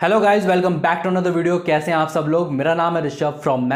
Hello guys welcome back to another video कैसे हैं आप सब लोग? मेरा नाम है ऋषभ फ्रॉम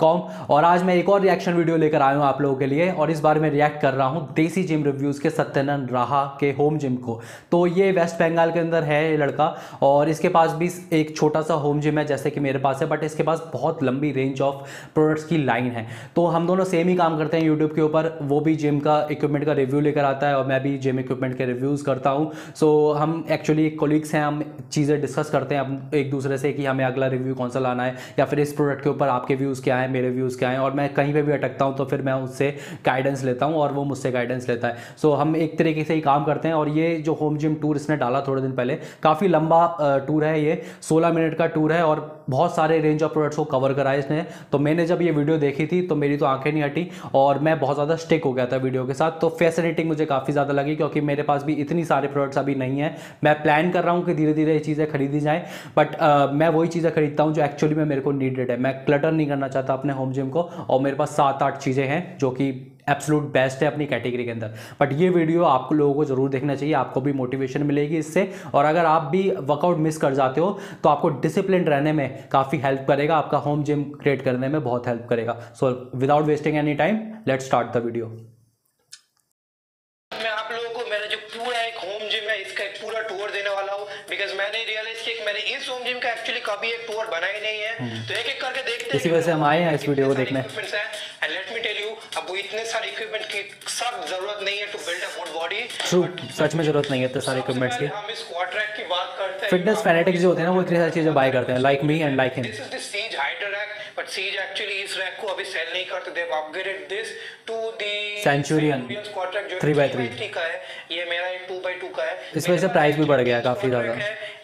कॉम और आज मैं एक और रिएक्शन वीडियो लेकर आया हूँ आप लोगों के लिए और इस बार मैं रिएक्ट कर रहा हूँ देसी जिम रिव्यूज़ के सत्यनंद राहा के होम जिम को। तो ये वेस्ट बंगाल के अंदर है ये लड़का और इसके पास भी एक छोटा सा होम जिम है जैसे कि मेरे पास है बट इसके पास बहुत लंबी रेंज ऑफ़ प्रोडक्ट्स की लाइन है। तो हम दोनों सेम ही काम करते हैं यूट्यूब के ऊपर। वो भी जिम का इक्विपमेंट का रिव्यू लेकर आता है और मैं भी जिम इक्विपमेंट के रिव्यूज़ करता हूँ। सो हम एक्चुअली कोलिग्स हैं, हम चीज़ें डिस्कस करते हैं एक दूसरे से कि हमें अगला रिव्यू कौन सा लाना है, या फिर इस प्रोडक्ट के ऊपर आपके व्यूज़ क्या है, मेरे व्यूज़ क्या हैं, और मैं कहीं पर भी अटकता हूँ तो फिर मैं उससे गाइडेंस लेता हूँ और वो मुझसे गाइडेंस लेता है। सो हम एक तरीके से ही काम करते हैं, और ये जो होम जिम टूर इसने डाला थोड़े दिन पहले, काफ़ी लंबा टूर है ये। सोलह मिनट का टूर है, और बहुत सारे रेंज ऑफ़ प्रोडक्ट्स को कवर करा इसने। तो मैंने जब ये वीडियो देखी थी तो मेरी तो आँखें नहीं हटी, और मैं बहुत ज़्यादा स्टिक हो गया था वीडियो के साथ। तो फैसिनेटिंग मुझे काफ़ी ज़्यादा लगी, क्योंकि मेरे पास भी इतनी सारे प्रोडक्ट्स अभी नहीं है। मैं प्लान कर रहा हूँ कि धीरे धीरे ये चीज़ें खरीदी जाएँ। बट uh, मैं वही चीज़ें खरीदता हूँ जो एक्चुअली में मेरे को नीडेड है। मैं क्लटर नहीं करना चाहता अपने होम जिम को और मेरे पास सात आठ चीज़ें हैं जो कि एब्सोलूट बेस्ट है अपनी कैटेगरी के अंदर। बट ये वीडियो आपको लोगों को ज़रूर देखना चाहिए आपको भी मोटिवेशन मिलेगी इससे। और अगर आप भी वर्कआउट मिस कर जाते हो तो आपको डिसिप्लिन रहने में काफ़ी हेल्प करेगा आपका होम जिम क्रिएट करने में बहुत हेल्प करेगा। So without wasting any time let start the video आप लोगों को मेरा जो पूरा एक होम जिम है इसका एक पूरा टूर देने वाला हूँ। बिकॉज़ मैंने रियलाइज़ किया कि मैंने इस होम जिम का एक्चुअली कभी एक टूर बना ही नहीं है। हम्म। तो एक एक करके देखते इसी वजह से हम आए हैं इस वीडियो को देखने। And let me tell you अब वो इतने सारे इक्विपमेंट की सब ज़रूरत नहीं है to build a good body true सच में ज़रूरत नहीं है इतने सारे इक्विपमेंट्स की। हम इस क्वाड ट्रैक की बात करते हैं। फिटनेस फैनेटिक्स जो होते हैं ना वो इतनी सारी चीज़ें बाय करते हैं like me and like him this is the Cees Hyder rack but Cees actually इस रैक को अभी सेल नहीं करते। They upgraded this to the centurion track जो 3x3 का है ये मेरा एक 2x2 का है। इस वजह से प्राइस भी बढ़ गया काफ़ी ज़्यादा।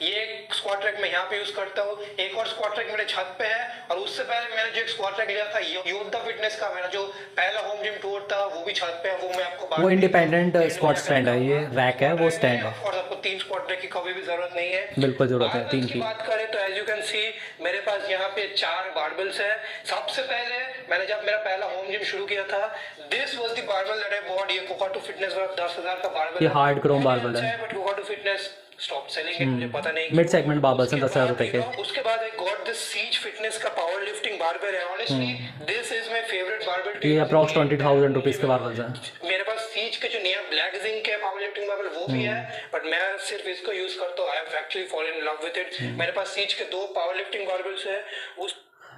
ये स्क्वाड ट्रैक मैं यहाँ पे यूज़ करता हूँ। एक और स्क्वाड ट्रैक मेरे छत पे है और उससे पहले मैंने जो एक स्क्वाड ट्रैक लिया था योद्धा फिटनेस का मेरा जो पहला होम जिम टूर था वो भी छत पे है वो मैं आपको वो इंडिपेंडेंट स्क्वाड स्टैंड है। ये रैक है वो स्टैंड है। और आपको तीन स्क्वाड ट्रैक की कभी भी ज़रूरत नहीं है। बिल्कुल ज़रूरत है तीन की बात करें तो एज यू कैन सी मेरे पास यहाँ पे चार बारबल्स है। सबसे पहले मैंने जब मेरा पहला होम जिम शुरू किया था this was the barbell that I bought ये कोका टू फिटनेस वाला 10000 का बारबल ये हार्ड क्रोम बारबल है। But Koka two Fitness stop selling है मुझे पता नहीं मिड सेगमेंट बारबल्स हैं 10000 रुपए के। उसके बाद I got this Cees Fitness का पावर लिफ्टिंग बारबेल है honestly this is my favourite barbell ये अप्रॉक्स 20000 रुपीस के बारबल्स हैं। मेरे पास सीज के जो नया ब्लैक जिंक के पावर लिफ्टिंग बारबेल वो भी है बट. मैं सिर्फ़ इसको यूज़ करता हूँ I have actually fallen in love with it मेरे पास सीज के दो पावर लिफ्टिंग बारबेल्स है उस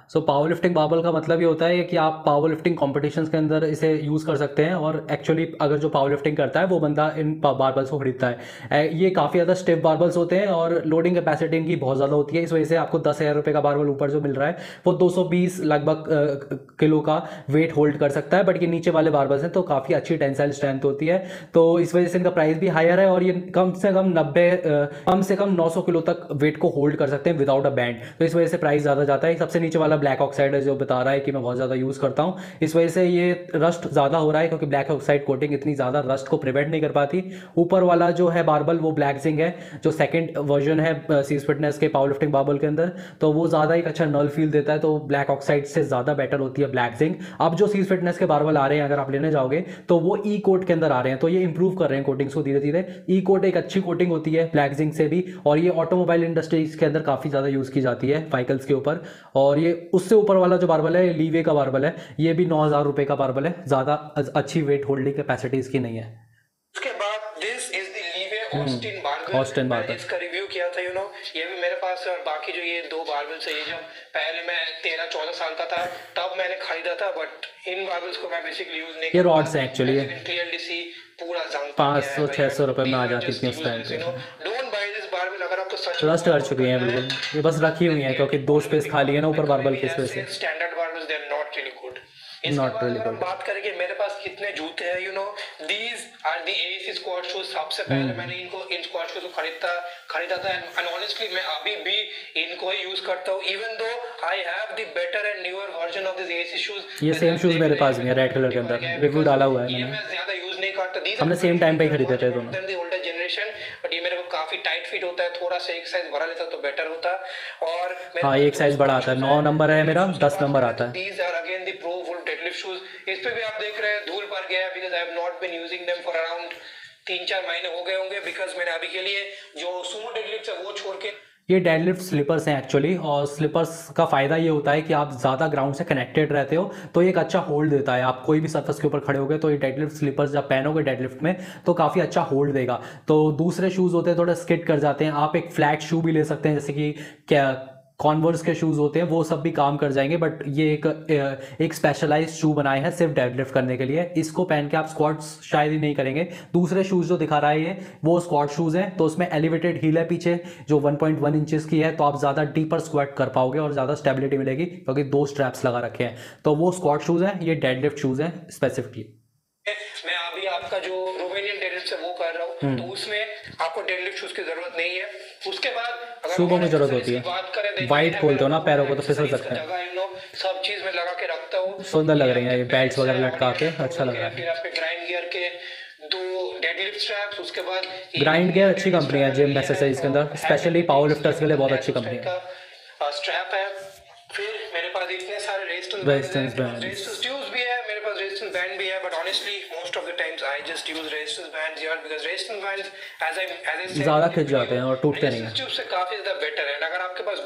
सो पावर लिफ्टिंग बाबल का मतलब ये होता है कि आप पावर लिफ्टिंग कॉम्पिटिशन के अंदर इसे यूज़ कर सकते हैं और एक्चुअली अगर जो पावर लिफ्टिंग करता है, वो बंदा इन बारबल्स को खरीदता है। ये काफ़ी ज़्यादा स्टिफ बारबल्स होते हैं और लोडिंग कैपेसिटी इनकी बहुत ज़्यादा होती है। इस वजह से आपको दस हज़ार रुपये का बारबल ऊपर जो मिल रहा है, वो दो सौ बीस लगभग किलो का वेट होल्ड कर सकता है बट ये नीचे वाले बारबल्स हैं तो काफ़ी अच्छी टेंसाइल स्ट्रेंथ होती है। तो इस वजह से इनका प्राइस भी हायर है और ये कम से कम नब्बे कम से कम नौ सौ किलो तक वेट को होल्ड कर सकते हैं विदाउट अ बैंड तो इस वजह से प्राइस ज़्यादा जाता है। सबसे नीचे वाला ब्लैक ऑक्साइड है जो बता रहा है कि मैं बहुत ज़्यादा यूज़ करता हूँ। इस वजह से ये रस्ट ज़्यादा हो रहा है क्योंकि ब्लैक ऑक्साइड कोटिंग इतनी ज़्यादा रस्ट को प्रिवेंट नहीं कर पाती। ऊपर वाला जो है बारबल वो ब्लैक जिंग है, जो सेकेंड वर्जन है सीज फिटनेस के पावर लिफ्टिंग बारबल के अंदर तो वो ज़्यादा एक अच्छा नल फील देता है तो ब्लैक ऑक्साइड से ज़्यादा बेटर होती है ब्लैक जिंग अब जो सीज फिटनेस के बारबल आ रहे हैं, अगर आप लेने जाओगे तो वो ई कोट के अंदर आ रहे हैं तो ये इंप्रूव कर रहे हैं कोटिंग्स को धीरे धीरे ई कोट एक अच्छी कोटिंग होती है ब्लैक जिंग से भी, और ये ऑटोमोबाइल इंडस्ट्रीज़ के अंदर काफ़ी ज़्यादा यूज़ की जाती है वाइकल्स के ऊपर। और ये उससे ऊपर वाला जो बारबल है लीवे का बारबल है ये भी नौ हज़ार रुपए का बारबल है। ज़्यादा अच्छी वेट होल्डिंग कैपेसिटी इसकी नहीं है। उसके बाद this is the Leeway Austin barbell Austin barbell इसका रिव्यू किया था यू नो ये भी मेरे पास है और बाकी जो ये दो बारबल्स है ये जब पहले मैं तेरह चौदह साल का था तब मैंने खरीदा था बट इन बारबल्स को मैं बेसिकली यूज़ नहीं ये रॉड्स हैं एक्चुअली क्लियरली सी पूरा जंग पाँच सौ छः सौ रुपये में आ जाती थी उस टाइम पे। ट्रस्ट कर चुकी हैं बिल्कुल। ये बस रखी हुई हैं क्योंकि दो स्पेस खाली है ना ऊपर बारबल की स्पेस से standard barbells they are not really good not really good बात करेंगे मेरे पास कितने जूते हैं you know these are the AC squat shoes सबसे पहले hmm. मैंने इनको इन स्क्वाड शूज़ को खरीदता खरीदा था एंड ऑनेस्टली मैं अभी भी इनको ही यूज़ करता हूँ even though I have the better and newer version of this AC shoes ये सेम शूज़ मेरे पास भी है रेड कलर के अंदर रिव्यू डाला हुआ है मैंने। ज़्यादा हमने सेम टाइम पे ही खरीदे थे दोनों। ओल्डर जनरेशन बट ये मेरे को काफ़ी टाइट फिट होता है थोड़ा सा एक साइज़ बड़ा लेता तो बेटर होता। और हाँ एक साइज़ बड़ा आता है। 9 नंबर है मेरा 10 नंबर आता है। These are again the pro full deadlift shoes इस पे भी आप देख रहे हैं धूल पड़ गया because I have not been using them for around तीन चार महीने हो गए होंगे बिकॉज़ मैंने अभी के लिए जो सुमो डेडलिफ्ट है वो छोड़ के ये डेडलिफ्ट स्लिपर्स हैं एक्चुअली और स्लिपर्स का फ़ायदा ये होता है कि आप ज़्यादा ग्राउंड से कनेक्टेड रहते हो तो ये एक अच्छा होल्ड देता है। आप कोई भी सर्फस के ऊपर खड़े हो गए तो ये डेडलिफ्ट स्लिपर्स जब पहनोगे डेडलिफ्ट में तो काफ़ी अच्छा होल्ड देगा। तो दूसरे शूज़ होते हैं, थोड़ा स्किट कर जाते हैं। आप एक फ्लैट शू भी ले सकते हैं, जैसे कि क्या कॉन्वर्स के शूज़ होते हैं, वो सब भी काम कर जाएँगे बट ये एक एक स्पेशलाइज शू बनाए हैं सिर्फ़ डेडलिफ्ट करने के लिए। इसको पहन के आप स्क्वाट्स शायद ही नहीं करेंगे। दूसरे शूज़ जो दिखा रहा है ये, वो स्क्वाट शूज़ हैं तो उसमें एलिवेटेड हील है पीछे, जो 1.1 पॉइंट इंचेस की है तो आप ज़्यादा डीपर स्क्वाट कर पाओगे और ज़्यादा स्टेबिलिटी मिलेगी, क्योंकि दो स्ट्रैप्स लगा रखे हैं। तो वो स्क्वाट शूज़ हैं, ये डेडलिफ्ट शूज़ हैं स्पेसिफिकली मैं अभी आपका जो डेडलिफ्ट है वो कर रहा हूँ हम्म। तो उसमें आपको डेडलिफ्ट शूज़ की ज़रूरत नहीं है। उसके बाद सुबह में ज़रूरत होती है। वाइट खोलते हो ना पैरों को तो फिसल सकते हैं। सब चीज़ में लगा के रखता हूँ। सुंदर लग रही है ये बेल्ट वगैरह लटका के अच्छा लग रहा है। फिर आपके ग्राइंड गियर के दो डेडलिफ्ट स्ट्रैप्स उसके बाद ग्राइंड गियर अच्छी कंपनी है जिम एक्सरसाइज के अंदर स्पेशली पावर लिफ्टर्स के लिए बहुत अच्छी कंपनी है। स्ट्रैप है फिर मेरे पास इतने सारे रेजिस्टेंस रेजिस्टेंस ट्यूब्स भी है मेरे पास रेजिस्टेंस बैंड भी है but honestly most of the times I just use resistance bands यार because resistance bands as I as I ज़्यादा खिंच जाते हैं और टूटते नहीं है। काफ़ी ज़्यादा बेटर है। अगर आपके पास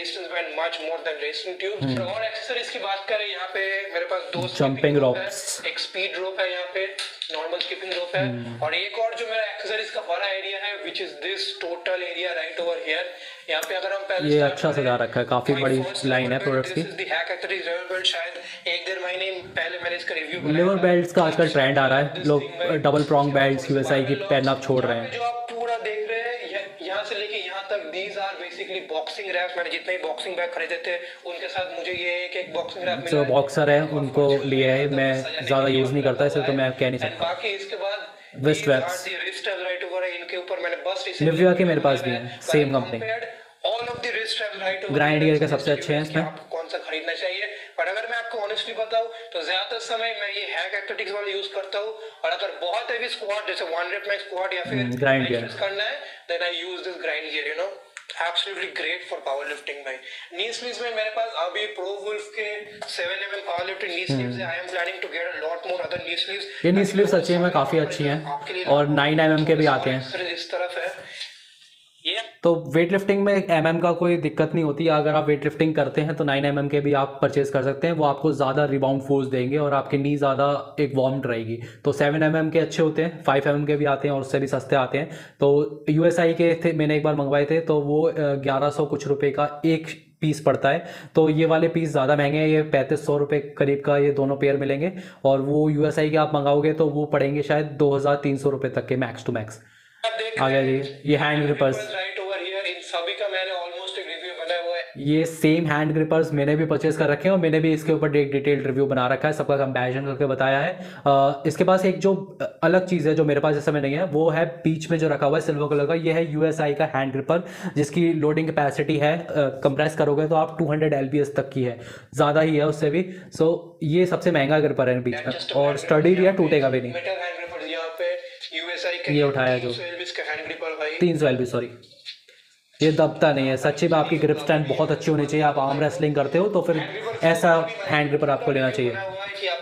resistance band much more than resistance tubes और एक्सेसरीज की बात करें यहाँ पे मेरे पास दो जंपिंग रोप्स एक स्पीड रोप है यहाँ पे नॉर्मल स्किपिंग रोप है। Hmm. और एक और जो मेरा एक्सेसरीज का बड़ा एरिया है which is this total area right over here यहाँ पे अगर हम पहले ये अच्छा सजा रखा है काफ़ी बड़ी लाइन है प्रोडक्ट्स की। The hack accessories lever belt शायद एक डेढ़ महीने पहले मैंने इसका रिव्यू लिवर बेल्ट्स का आजकल ट्रेंड आ रहा है लोग डबल प्रोंग बेल्ट्स यूएसआई की पहनना छोड़ रहे हैं जो आप पूरा देख रहे हैं यहाँ से लेके यहाँ तक these are basically boxing wrap मैंने जितने बॉक्सिंग बैग खरीदे थे उनके साथ मुझे ये एक एक बॉक्सिंग रैप जो बॉक्सर है उनको लिए है मैं ज़्यादा यूज़ नहीं करता इसलिए तो मैं कह नहीं सकता। बाकी इसके बाद वेस्ट रैप्स इनके ऊपर मैंने बस निविया के मेरे पास भी है। Same company all of the wrist right grind gear के सबसे अच्छे हैं इसमें। कौन सा खरीदना चाहिए। पर अगर मैं आपको ऑनेस्टली बताऊँ तो ज़्यादातर समय मैं ये हैक एथलेटिक्स वाला यूज़ करता हूँ। और अगर बहुत हैवी स्क्वाट जैसे वन रेप मैक्स स्क्वाट या फिर ग्राइंड गियर करना है then I use this grind gear you know absolutely great for power lifting भाई नी स्लीव्स में मेरे पास अभी प्रो वुल्फ के 7 mm power lifting knee sleeves है I am planning to get a lot more other knee sleeves ये knee sleeves अच्छी हैं काफ़ी अच्छी हैं। और 9 एमएम के भी आते हैं। इस तरफ़ है। तो वेट लिफ्टिंग में एम mm का कोई दिक्कत नहीं होती। अगर आप वेट लिफ्टिंग करते हैं तो नाइन एम mm के भी आप परचेज कर सकते हैं। वो आपको ज़्यादा रिबाउंड फोर्स देंगे और आपकी नी ज़्यादा एक वार्म रहेगी। तो सेवन एम mm के अच्छे होते हैं फाइव एम mm के भी आते हैं और उससे भी सस्ते आते हैं। तो यूएसआई के थे, मैंने एक बार मंगवाए थे तो वो ग्यारह सौ कुछ रुपये का एक पीस पड़ता है। तो ये वाले पीस ज़्यादा महँगे हैं, ये पैंतीस सौ रुपये करीब का ये दोनों पेयर मिलेंगे। और वो यूएसआई के आप मंगाओगे तो वो पड़ेंगे शायद दो हज़ार तीन सौ रुपये तक के मैक्स टू मैक्स आ गया जी ये हैंड ग्रिपर्स ये सेम हैंड ग्रिपर्स मैंने भी परचेज कर रखे हैं और मैंने भी इसके ऊपर एक डिटेल्ड रिव्यू बना रखा है सबका कंपैरिजन करके बताया है। आ, इसके पास एक जो अलग चीज़ है जो मेरे पास इस समय नहीं है वो है बीच में जो रखा हुआ है सिल्वर कलर का ये है यूएसआई का हैंड ग्रिपर जिसकी लोडिंग कैपेसिटी है कंप्रेस करोगे तो आप टू हंड्रेड तक की है ज़्यादा ही है उससे भी। सो ये सबसे महँगा ग्रिपर है बीच में और स्टडी भी है टूटेगा भी नहीं। ये उठाया जो। तीन सौ एल सॉरी ये दबता नहीं है। सच्ची में आपकी ग्रिप स्टैंड बहुत अच्छी होनी चाहिए। आप आर्म रेसलिंग करते हो तो फिर ऐसा हैंड ग्रिपर आपको लेना चाहिए।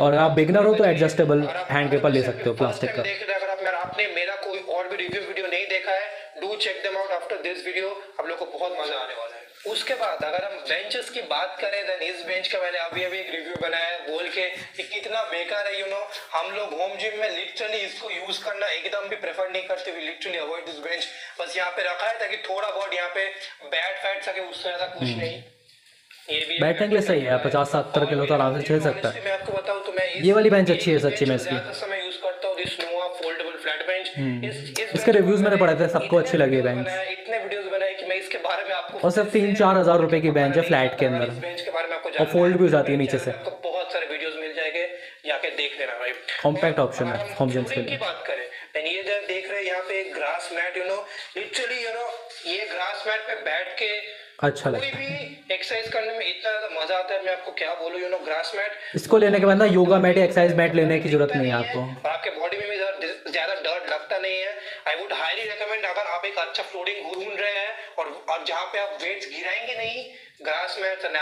और आप बिगनर हो तो एडजस्टेबल हैंड ग्रिपर ले सकते हो प्लास्टिक का अगर आपने मेरा कोई और भी रिव्यू वीडियो नहीं देखा है do check them out after this video आप लोग को बहुत मज़ा आने वाला है उसके बाद अगर हम बेंचेस की बात करें देन इस बेंच का मैंने अभी अभी एक रिव्यू बनाया है बोल के कि कितना बेकार है यू नो हम लोग होम जिम में लिटरली इसको यूज़ करना एकदम भी प्रेफर नहीं करते we literally avoid this bench बस यहाँ पे रखा है ताकि थोड़ा बहुत यहाँ पे बैट फैट सके उससे ज़्यादा कुछ हम्म। नहीं। बैठने के लिए सही है। पचास सत्तर किलो तो आराम से चल सकता है। मैं आपको बताऊँ तो मैं ये वाली बेंच अच्छी है सच्ची में इसकी समय यूज़ करता हूँ this Noa foldable flat bench इसके रिव्यूज़ मैंने पढ़े थे सबको अच्छे लगे बेंच इतने वीडियोस बनाए कि मैं इसके बारे में आपको और सिर्फ़ तीन चार हज़ार रुपए की बेंच है फ्लैट के अंदर। और फोल्ड भी हो जाती है नीचे से। बहुत सारे वीडियोस मिल जाएँगे जाके देख लेना भाई कॉम्पैक्ट ऑप्शन है होम जिम्स के लिए। बात करें ये देख रहे हैं यहाँ पे grass mat you know literally you know ये ग्रास मैट पे बैठ के अच्छा लगता है। एक्सरसाइज करने में इतना ज़्यादा मज़ा आता है मैं आपको क्या बोलूँ यू नो ग्रास मैट इसको लेने के बाद ना योगा मैट या एक्सरसाइज मैट लेने की ज़रूरत नहीं है आपको। आपके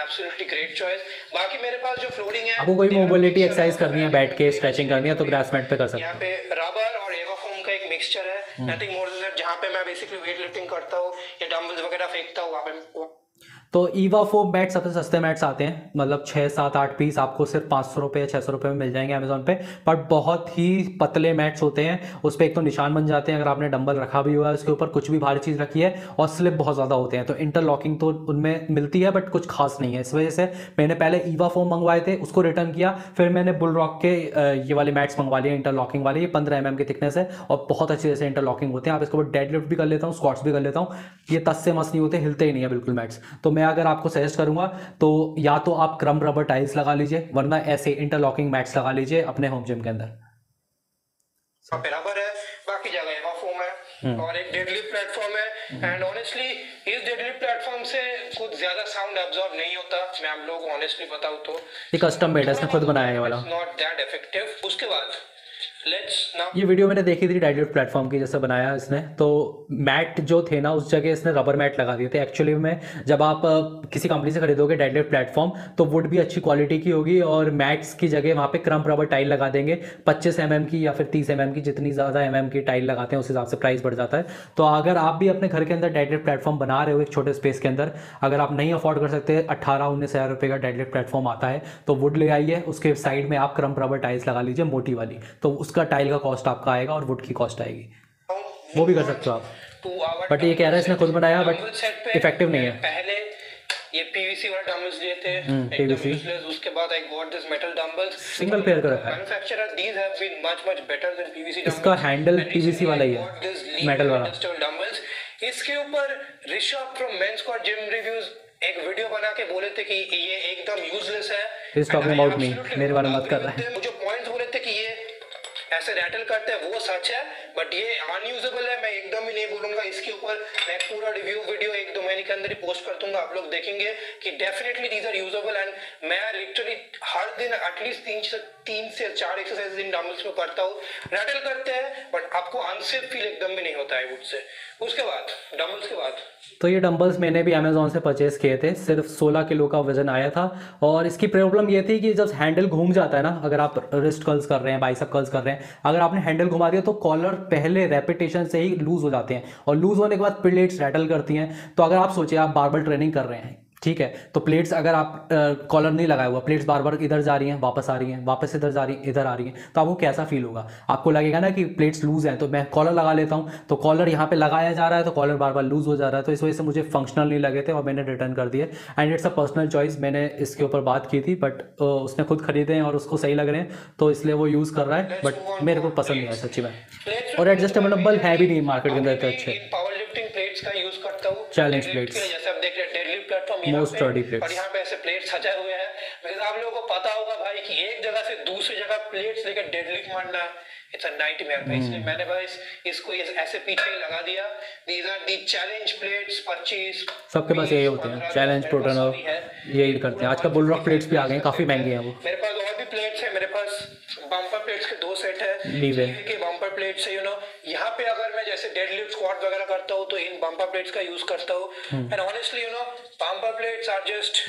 एब्सोल्युटली ग्रेट चॉइस बाकी मेरे पास जो फ्लोरिंग है आपको कोई मोबिलिटी एक्सरसाइज करनी है बैठ के स्ट्रेचिंग करनी है तो ग्रास मैट पे कर सकते हैं। यहाँ पे रबर और एवाफोम का एक मिक्सचर है। नथिंग मोर देन जहाँ पे मैं बेसिकली वेट लिफ्टिंग करता हूँ या डंबल्स वगैरह फेंकता हूँ वहाँ पे तो ईवा फोम मैट सबसे सस्ते मैट्स आते हैं। मतलब छः सात, आठ पीस आपको सिर्फ़ पाँच सौ रुपये छः सौ रुपये में मिल जाएँगे अमेजोन पे। बट बहुत ही पतले मैट्स होते हैं। उस पर एक तो निशान बन जाते हैं, अगर आपने डंबल रखा भी हुआ है, उसके ऊपर कुछ भी भारी चीज़ रखी है, और स्लिप बहुत ज़्यादा होते हैं। तो इंटरलॉकिंग तो उनमें मिलती है बट कुछ खास नहीं है। इस वजह से मैंने पहले ईवा फोम मंगवाए थे, उसको रिटर्न किया, फिर मैंने बुल रॉक के ये वाले मैट्स मंगवा लिए इंटरलॉकिंग वाले, ये पंद्रह एम की थिकनेस है, और बहुत अच्छे से इंटरलॉकिंग होते हैं। आप इसके ऊपर डेड लिफ्ट भी कर लेता हूँ स्कॉट्स भी कर लेता हूँ। ये तस से मस नहीं होते, हिलते ही नहीं है बिल्कुल मैट्स तो मैं अगर आपको सजेस्ट करूँगा तो या तो आप क्रम रबर टाइल्स लगा लीजिए वरना ऐसे इंटरलॉकिंग मैट्स लगा लीजिए अपने होम जिम के अंदर। बराबर है बाकी जगह एवा फोम है हम्म। और एक डेडलिफ्ट प्लेटफॉर्म है एंड ऑनेस्टली इस डेडलिफ्ट प्लेटफॉर्म से कुछ ज़्यादा साउंड अब्सॉर्ब नहीं होता मैं आप लोगों को ऑनेस्टली बताऊँ तो। ये कस्टम मेड है इसने खुद बनाया है वाला। नॉट दैट इफ़ेक्टिव उसके बाद ये वीडियो मैंने देखी थी डाइट प्लेटफॉर्म की जैसे बनाया इसने। तो मैट जो थे ना, उस जगह इसने रबर मैट लगा दिए थे। एक्चुअली में जब आप किसी कंपनी से खरीदोगे डाइट प्लेटफॉर्म तो वुड भी अच्छी क्वालिटी की होगी और मैट्स की जगह वहाँ पे क्रम रबर टाइल लगा देंगे। पच्चीस एम की या फिर तीस एम की, जितनी ज़्यादा एम की टाइल लगाते हैं, उस हिसाब से प्राइस बढ़ जाता है। तो अगर आप भी अपने घर के अंदर डाइट प्लेटफॉर्म बना रहे हो एक छोटे स्पेस के अंदर, अगर आप नहीं अफोर्ड कर सकते अट्ठारह उन्नीस हज़ार रुपये का डाइट प्लेटफॉर्म आता है तो वुड ले आइए, उसके साइड में आप क्रम रबर टाइल्स लगा लीजिए, मोटी वाली। तो उसका टाइल का कॉस्ट आपका आएगा और वुड की कॉस्ट आएगी। वो भी कर सकते हो आप। बट ये कह रहे हैं इसने खुद बनाया बट इफ़ेक्टिव नहीं है। पहले ये पीवीसी वाले डंबल्स लिए थे पीवीसी हम्म, उसके बाद I got this metal dumbbells single pair का रखा है। Manufacturer these have been much much better than PVC dumbbells इसका हैंडल पीवीसी वाला ही है मेटल वाला। डंबल्स इसके ऊपर Rishabh from men's squad gym reviews एक वीडियो बना के बोले थे कि ये एकदम यूजलेस है। इस टॉकिंग अबाउट मी मेरे बारे में कर रहा है। जो पॉइंट्स बोले थे कि ये ऐसे रैटल करते हैं, वो सच है बट ये अनयूजेबल है, मैं एकदम ही नहीं बोलूँगा। इसके ऊपर मैं पूरा रिव्यू वीडियो एक दो महीने के अंदर ही पोस्ट कर दूँगा, आप लोग देखेंगे कि definitely these are usable and मैं लिटरली हर दिन एटलीस्ट तीन से तीन से चार एक्सरसाइज इन डम्बल्स में करता हूँ। रैटल करते हैं बट आपको अनसेफ फील एकदम भी नहीं होता है उससे उसके बाद डम्बल्स के बाद। तो ये डंबल्स मैंने भी अमेजोन से परचेज़ किए थे, सिर्फ़ 16 किलो का वज़न आया था। और इसकी प्रॉब्लम ये थी कि जब हैंडल घूम जाता है ना, अगर आप रिस्ट कर्ल्स कर रहे हैं बाइसअप कर्ल्स कर रहे हैं, अगर आपने हैंडल घुमा दिया तो कॉलर पहले रेपिटेशन से ही लूज़ हो जाते हैं। और लूज़ होने के बाद प्लेट्स रैटल करती हैं। तो अगर आप सोचिए, आप बार बार ट्रेनिंग कर रहे हैं ठीक है? तो प्लेट्स अगर आप कॉलर नहीं लगाया हुआ प्लेट्स बार बार इधर जा रही हैं वापस आ रही हैं वापस इधर जा रही हैं इधर आ रही हैं तो आपको कैसा फील होगा? आपको लगेगा ना कि प्लेट्स लूज हैं तो मैं कॉलर लगा लेता हूँ तो कॉलर यहाँ पे लगाया जा रहा है तो कॉलर बार बार लूज हो जा रहा है तो इस वजह से मुझे फंक्शनल नहीं लगे थे और मैंने रिटर्न कर दिए and it's a personal choice मैंने इसके ऊपर बात की थी बट उसने खुद खरीदे हैं और उसको सही लग रहे हैं तो इसलिए वो यूज़ कर रहा है बट मेरे को पसंद नहीं आया सच्ची में और एडजस्टेबल है भी नहीं मार्केट के अंदर इतने अच्छे। Challenge plates most study plates और यहाँ पे ऐसे प्लेट सजाए हुए हैं। बिकॉज़ आप लोगों को पता होगा भाई कि एक जगह से दूसरी जगह प्लेट्स लेकर डेडलिफ्ट मारना इट्स अ नाइटमेयर भाई। इसलिए मैंने भाई इसको इस ऐसे पीछे ही लगा दिया। These are the challenge plates 25 सबके पास यही होते हैं। चैलेंज प्रोटोन और यही करते हैं। आजकल बुल रॉक प्लेट्स भी आ गए हैं काफ़ी महँगे हैं वो। मेरे पास और भी प्लेट्स है मेरे पास बम्पर प्लेट्स के दो सेट है। के बम्पर प्लेट से यू नो यहाँ पे अगर मैं जैसे डेड लिफ्ट स्क्वाट वगैरह करता हूँ तो इन बम्पर प्लेट्स का यूज़ करता हूँ। And honestly you know bumper plates are just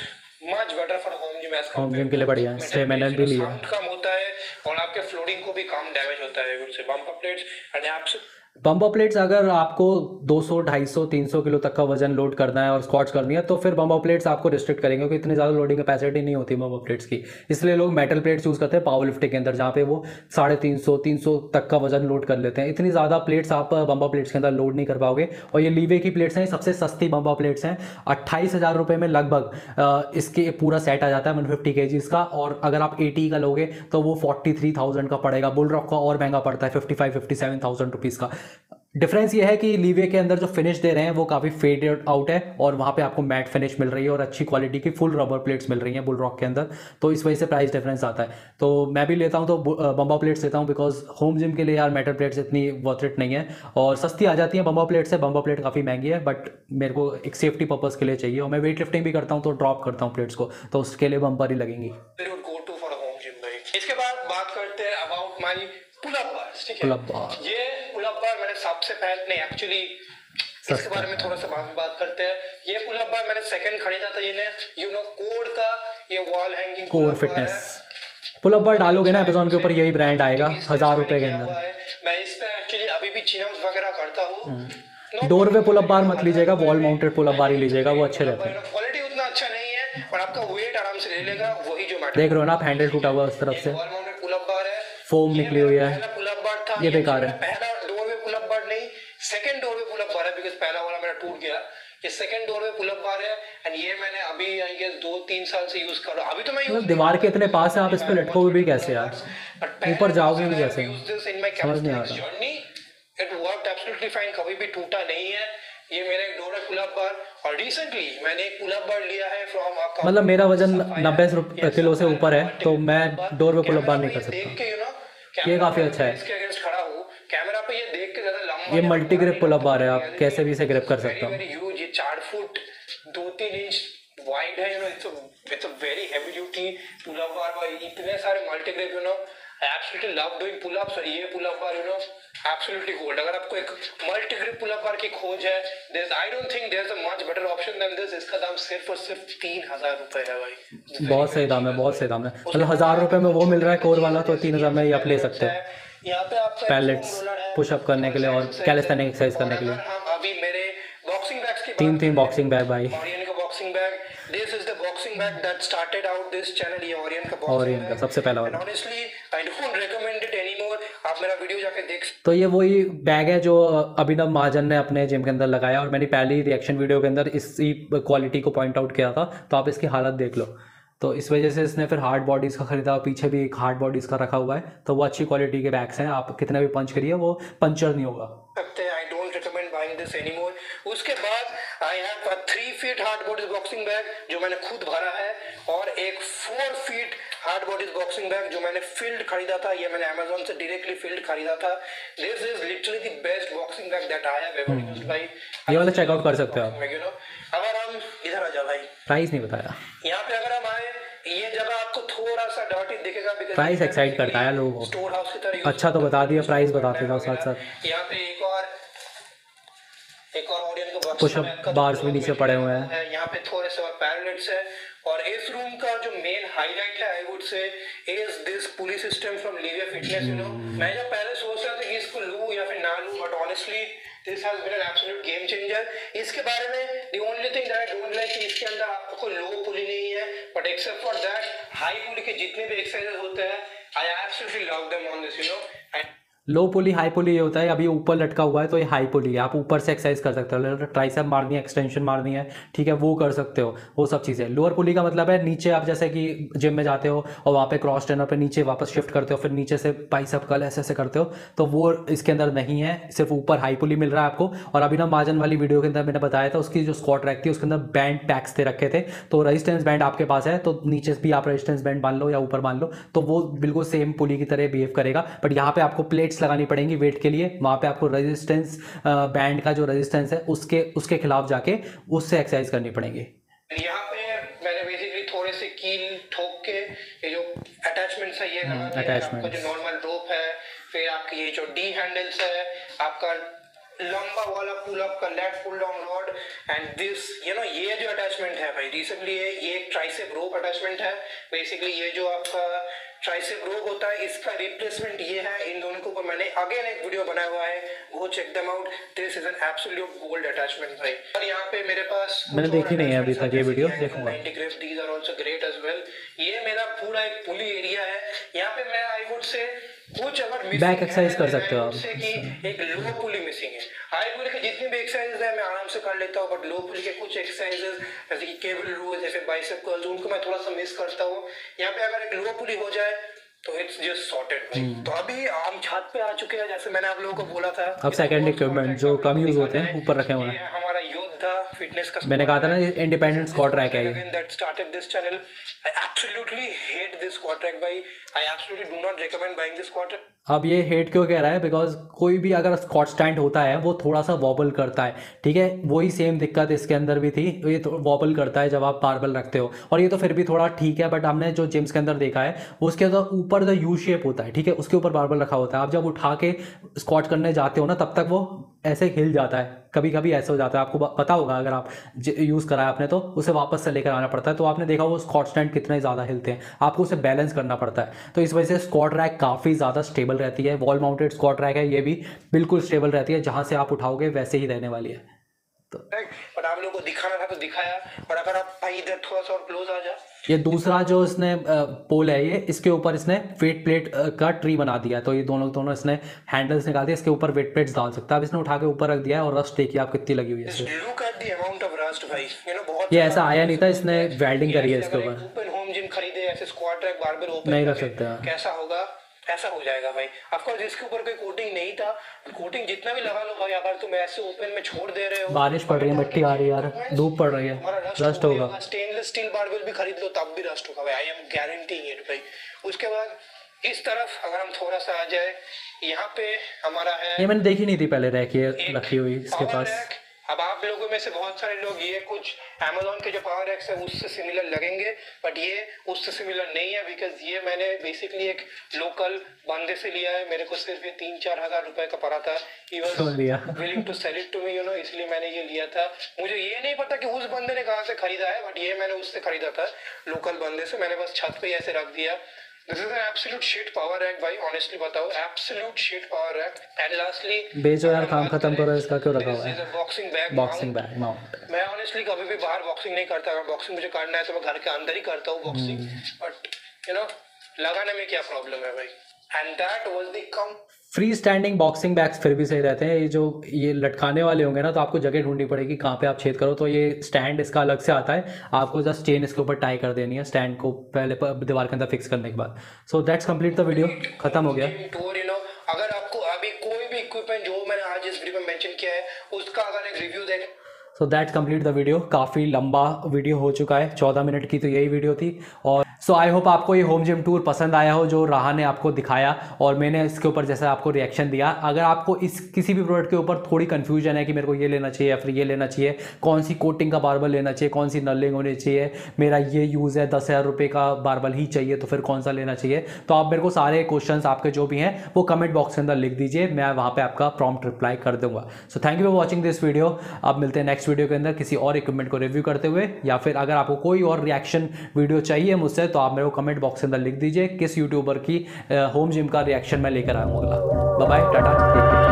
much better for home gym as home gym के लिए बढ़िया। है इसलिए मैंने भी लिया। कम होता है और आपके फ्लोरिंग को भी कम डैमेज होता है उससे bumper plates and absolutely bumper plates अगर आपको 200, 250, 300 किलो तक का वज़न लोड करना है और स्क्वाट्स करनी है तो फिर बम्बा प्लेट्स आपको रिस्ट्रिक्ट करेंगे क्योंकि इतनी ज़्यादा लोडिंग कैपेसिटी नहीं होती बम्बा प्लेट्स की। इसलिए लोग मेटल प्लेट्स यूज़ करते हैं पावर लिफ्टिंग के अंदर जहाँ पे वो साढ़े तीन सौ तीन सौ तक का वज़न लोड कर लेते हैं। इतनी ज़्यादा प्लेट्स आप बम्बा प्लेट्स के अंदर लोड नहीं कर पाओगे। और ये लीवे की प्लेट्स हैं सबसे सस्ती बम्बा प्लेट्स हैं। अट्ठाईस हज़ार रुपये में लगभग इसके पूरा सेट आ जाता है वन फिफ्टी के का और अगर आप एटी का लोगे तो वो फोर्टी थ्री थाउज़ेंड का पड़ेगा। बुल रॉक का और महँगा पड़ता है fifty five fifty seven thousand rupees का। डिफरेंस ये है कि लीवे के अंदर जो फिनिश दे रहे हैं वो काफ़ी फेडेड आउट है और वहाँ पे आपको मैट फिनिश मिल रही है और अच्छी क्वालिटी की फुल रबर प्लेट्स मिल रही हैं बुल रॉक के अंदर। तो इस वजह से प्राइस डिफरेंस आता है। तो मैं भी लेता हूँ तो बम्बा प्लेट्स लेता हूँ बिकॉज़ होम जिम के लिए यार मेटल प्लेट्स इतनी वर्थरेट नहीं है। और सस्ती आ जाती है बम्बा प्लेट्स है बम्बा प्लेट काफ़ी महँगी है बट मेरे को एक सेफ्टी पर्पज़ के लिए चाहिए और मैं वेट लिफ्टिंग भी करता हूँ तो ड्रॉप करता हूँ प्लेट्स को। तो उसके लिए बम्पर ही लगेंगी। इसके बाद बात करते हैं अबाउट माई बार्स ठीक है? ये सबसे पहले नहीं एक्चुअली इसके बारे में थोड़ा सा बाद में बात करते हैं। ये पुलअप बार मैंने सेकंड खरीदा था ये यू नो कोड का ये wall hanging core fitness. Pullup bar डालोगे ना अमेजोन के ऊपर यही ब्रांड आएगा हज़ार रुपए के अंदर। मैं इस पे एक्चुअली अभी भी चिनअप्स वगैरह करता हूँ। हम्म। डोर पे पुल अप बार मत लीजिएगा wall mounted pull up bar ही लीजिएगा वो अच्छे रहते हैं। क्वालिटी उतना अच्छा नहीं है और आपका वेट आराम से ले लेगा वही जो मैटर देख रहे हो ना आप हैंडल टूटा हुआ उस तरफ़ से। वॉल माउंटेड पुल बार है। फोम निकली हुई है। पुल ये बेकार है। पहला डोर में पुल अप बार नहीं सेकंड डोर में पुल अप बार है बिकॉज़ पहला वाला मेरा टूट गया ये सेकंड डोर में पुल अप बार है एंड ये मैंने अभी आई गेस दो तीन साल से यूज़ कर रहा हूँ। अभी तो मैं दीवार के इतने पास है आप इस पे लटकोगे भी कैसे यार? ऊपर जाओगे भी कैसे? समझ नहीं आ रहा। journey, it worked absolutely कभी भी टूटा नहीं है। ये मेरा एक डोर है पुल बार और रिसेंटली मैंने एक अप बार लिया है फ्रॉम मतलब मेरा वज़न नब्बे किलो से ऊपर है तो मैं डोर पे अप बार नहीं कर सकता। यू काफ़ी अच्छा है। इसके अगेंस्ट खड़ा हूँ। कैमरा पे ये देख के ज़्यादा लंबा ये multi grip pull up bar है आप कैसे भी इसे ग्रिप कर सकते हो। Grip you know I absolutely love doing pull ups और ये pull up bar you know absolutely gold अगर आपको एक multi grip pull up bar की खोज है there I don't think there is a much better option than this इसका दाम सिर्फ़ और सिर्फ़ तीन हज़ार रुपए है भाई। बहुत सही दाम है बहुत सही दाम है। मतलब हज़ार रुपए में वो मिल रहा है कोर वाला तो तीन हज़ार में ये आप ले सकते हो। यहाँ पे आपका पैलेट्स पुशअप करने के लिए और कैलिस्थेनिक एक्सरसाइज करने के लिए। अभी मेरे बॉक्सिंग बैग्स की तीन तीन बॉक्सिंग बैग भाई। Boxing bag this is the boxing bag that started out this channel ये ओरियन का बॉक्सिंग Orion का सबसे पहला वाला। Honestly I don't recommend it anymore आप मेरा वीडियो जाके देख तो ये वही बैग है जो अभिनव महाजन ने अपने जिम के अंदर लगाया और मैंने पहली रिएक्शन वीडियो के अंदर इसी क्वालिटी को पॉइंट आउट किया था। तो आप इसकी हालत देख लो। तो इस वजह से इसने फिर हार्ड बॉडीज़ का खरीदा पीछे भी एक हार्ड बॉडीज़ का रखा हुआ है। तो वो अच्छी क्वालिटी के बैग्स हैं। आप कितना भी पंच करिए वो पंचर नहीं होगा। I don't recommend buying this anymore उसके बाद feet hard bodies boxing bag जो मैंने खुद भरा है और एक four feet hard bodies boxing bag जो मैंने फ़ील्ड खरीदा था ये मैंने अमेजोन से डायरेक्टली फ़ील्ड खरीदा था। This is literally the best boxing bag that I have ever used भाई। ये वाला चेकआउट कर सकते हो आप। यू नो अगर हम इधर आ जाओ भाई। प्राइस नहीं बताया। यहाँ पे अगर हम आए ये जगह आपको थोड़ा सा डर्टी दिखेगा because प्राइस एक्साइट करता है लोगों को। स्टोर हाउस की तरह अच्छा तो बता दिया प्राइस बताते जाओ साथ साथ। यहाँ पे का Push-up bars भी नीचे पड़े हुए हैं। यहाँ पे थोड़े से और पैरेलेट्स है। और इस रूम का जो मेन हाईलाइट है I would say is this pulley system from Livia fitness you know मैं जब पहले सोच रहा था कि इसको लूँ या फिर ना लूँ but honestly this has been an absolute game changer इसके बारे में the only thing that I don't like इसके अंदर आपको कोई लो पुली नहीं है but except for that high pulley के जितने भी एक्सरसाइजेस होते हैं I absolutely love them on this you know and low pulley high pulley ये होता है, अभी ऊपर लटका हुआ है तो ये हाई पुली है। आप ऊपर से एक्सरसाइज कर सकते हो ट्राइसेप मारनी है एक्सटेंशन मारनी है, ठीक है, वो कर सकते हो, वो सब चीज़ें। लोअर पुली का मतलब है, नीचे आप जैसे कि जिम में जाते हो और वहाँ पे क्रॉस ट्रेनर पे नीचे वापस शिफ्ट करते हो, फिर नीचे से बाइसेप कल ऐसे ऐसे करते हो तो वो इसके अंदर नहीं है, सिर्फ़ ऊपर हाई पुली मिल रहा है आपको। और अभी ना माजन वाली वीडियो के अंदर मैंने बताया था, उसकी जो स्कॉट रैक थी, उसके अंदर बैंड पैक्स थे रखे थे तो रजिस्टेंस बैंड आपके पास है तो नीचे भी आप रेजिस्टेंस बैंड बाँध लो या ऊपर बाँध लो तो वो बिल्कुल सेम पुली की तरह बिहेव करेगा। बट यहाँ पे आपको प्लेट्स लगानी पड़ेंगी वेट के लिए वहाँ पे आपको रेजिस्टेंस बैंड का जो रेजिस्टेंस है उसके उसके खिलाफ जाके उससे एक्सरसाइज करनी पड़ेगी यहाँ पे मैंने बेसिकली थोड़े से कील ठोक के ये जो अटैचमेंट्स है ये है। attachments। आपका जो नॉर्मल रोप है फिर आपकी ये जो डी हैंडल्स है आपका लंबा वाला पुल अप का leg pull down rod and this you know ये जो अटैचमेंट है भाई रिसेंटली ये एक ट्राइसेप रोप अटैचमेंट है बेसिकली ये जो आपका ट्राइसेप रोग होता है इसका रिप्लेसमेंट ये है इन दोनों के ऊपर मैंने अगेन एक वीडियो बनाया हुआ है वो check them out this is an absolute gold attachment भाई। और यहाँ पे मेरे पास मैंने देखी नहीं है अभी तक ये वीडियो, देखूँगा। Integrate these are also great as well ये मेरा पूरा एक पुली एरिया है। यहाँ पे मैं आई वुड से कुछ अगर है, exercise कर सकते हो आप। कि एक लो पुली मिसिंग है। हाई पुली के जितने भी एक्सरसाइजेस है मैं आराम से कर लेता हूँ बट लो पुली के कुछ एक्सरसाइजेस जैसे कि केबल रोज फिर बाइसेप कर्ल्स उनको मैं थोड़ा सा मिस करता हूँ। यहाँ पे अगर एक लो पुली हो जाए तो इट्स जस्ट सॉर्टेड तो अभी हम छत पे आ चुके हैं जैसे मैंने आप लोगों को बोला था अब second equipment जो कम use होते हैं, ऊपर रखे हुए हैं। मैंने कहा था ना इंडिपेंडेंट स्क्वाड ट्रैक है ये। Absolutely not recommend buying this squat अब ये हेट क्यों कह रहा है? बिकॉज़ कोई भी अगर स्कॉट स्टैंड होता है, वो थोड़ा सा वॉबल करता है, ठीक है? वही सेम दिक्कत इसके अंदर भी थी। ये तो वॉबल करता है जब आप बारबल रखते हो। और ये तो फिर भी थोड़ा ठीक है बट हमने जो जिम्स के अंदर देखा है, उसके अंदर ऊपर जो यू शेप होता है, ठीक है? उसके ऊपर बारबल रखा होता है। आप जब उठा के स्कॉट करने जाते हो ना, तब तक वो ऐसे हिल जाता है। कभी कभी ऐसे हो जाता है। आपको पता होगा अगर आप यूज़ करा है आपने तो उसे वापस से लेकर आना पड़ता है। तो आपने देखा वो स्कॉट स्टैंड कितने ज़्यादा हिलते हैं। आपको उसे बैलेंस करना पड़ता है। तो इस वजह से स्कॉट रैक काफ़ी ज़्यादा स्टेबल रहती है वॉल माउंटेड स्क्वाट रैक है ये भी बिल्कुल स्टेबल रहती है जहाँ से आप उठाओगे वैसे ही रहने वाली है। तो बट आप लोगों को दिखाना था तो दिखाया और अगर आप भाई इधर थोड़ा सा और क्लोज आ जा। ये दूसरा जो इसने पोल है ये इसके ऊपर इसने वेट प्लेट का ट्री बना दिया तो ये दोनों दोनों इसने हैंडल्स निकाल दिया इसके ऊपर वेट प्लेट्स डाल सकता है। अब इसने उठा के ऊपर रख दिया है और रस्ट देखिए आप कितनी लगी हुई है। यू ऐसा आया नहीं था इसने वेल्डिंग करी है इसके ऊपर। होम जिम खरीदे ऐसे स्क्वाट रैक बारबेल ओपन नहीं रख सकते कैसा होगा? ऐसा हो जाएगा भाई। ऑफकोर्स इसके ऊपर कोई कोटिंग नहीं था। कोटिंग जितना भी लगा लो भाई अगर तुम ऐसे ओपन में छोड़ दे रहे हो। बारिश पड़ रही है मिट्टी आ रही है यार। धूप पड़ रही है। रस्ट होगा। स्टेनलेस स्टील बारबेल भी खरीद लो तब भी रस्ट होगा भाई। आई एम गारंटी इट भाई। उसके बाद इस तरफ़ अगर हम थोड़ा सा आ जाए यहाँ पे हमारा है ये मैंने देखी नहीं थी पहले रैक ये रखी हुई इसके पास। अब आप लोगों में से बहुत सारे लोग ये कुछ अमेजोन के जो पावर एक्स है उससे सिमिलर लगेंगे बट ये उससे सिमिलर नहीं है बिकॉज़ ये मैंने बेसिकली एक लोकल बंदे से लिया है मेरे को सिर्फ़ ये तीन चार हज़ार रुपए का पड़ा था। Willing to sell it to me you know इसलिए मैंने ये लिया था। मुझे ये नहीं पता कि उस बंदे ने कहाँ से खरीदा है बट ये मैंने उससे खरीदा था लोकल बंदे से। मैंने बस छत पे ऐसे रख दिया। This is an absolute shit power rack भाई honestly बताओ absolute shit power rack and lastly बेचो यार काम खत्म करो इसका क्यों रखा हुआ है? Boxing bag boxing bag mount मैं। Honestly कभी भी बाहर बॉक्सिंग नहीं करता अगर बॉक्सिंग मुझे करना है तो मैं घर के अंदर ही करता हूँ बॉक्सिंग बट यू नो लगाने में क्या प्रॉब्लम है भाई? And that was the come free standing boxing bags फिर भी सही रहते हैं। ये जो ये लटकाने वाले होंगे ना तो आपको जगह ढूंढनी पड़ेगी कहाँ पे आप छेद करो। तो ये स्टैंड इसका अलग से आता है। आपको जस्ट चेन इसके ऊपर टाई कर देनी है। स्टैंड को पहले दीवार के अंदर फिक्स करने के बाद। So that's complete the video खत्म हो गया। So that complete the video काफ़ी लंबा वीडियो हो चुका है। चौदह मिनट की तो यही वीडियो थी। और सो आई होप आपको ये होम जिम टूर पसंद आया हो, जो राहा ने आपको दिखाया। और मैंने इसके ऊपर जैसे आपको रिएक्शन दिया, अगर आपको इस किसी भी प्रोडक्ट के ऊपर थोड़ी कन्फ्यूज़न है कि मेरे को ये लेना चाहिए या फिर ये लेना चाहिए, कौन सी कोटिंग का बारबल लेना चाहिए, कौन सी नलिंग होनी चाहिए, मेरा ये यूज़ है, दस हज़ार रुपये का बारबल ही चाहिए तो फिर कौन सा लेना चाहिए? तो आप मेरे को सारे क्वेश्चन आपके जो भी हैं, वो कमेंट बॉक्स के अंदर लिख दीजिए, मैं वहाँ पर आपका प्रॉम्प्ट रिप्लाई कर दूँगा। So thank you for watching this video अब मिलते हैं नेक्स्ट वीडियो के अंदर किसी और इक्विपमेंट को रिव्यू करते हुए, या फिर अगर आपको कोई और रिएक्शन वीडियो चाहिए मुझसे तो आप मेरे को कमेंट बॉक्स के अंदर लिख दीजिए, किस यूट्यूबर की होम जिम का रिएक्शन मैं लेकर आऊँगा बाय टाटा।